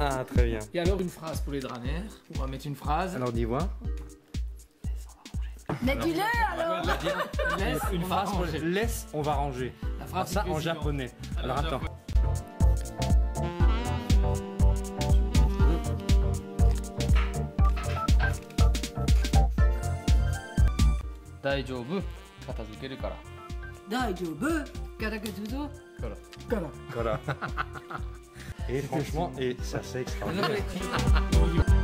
Ah, très bien. Et alors, une phrase pour les dranaires. On va mettre une phrase. Alors, dis moi Mais dis-le alors Laisse, une phrase pour les... Laisse, on va ranger. La phrase ça en japonais. Alors, attends. Daijoubu, katazukeru kara. Daijoubu, katazukeru. Kara. Kara. et franchement, et ça c'est extraordinaire.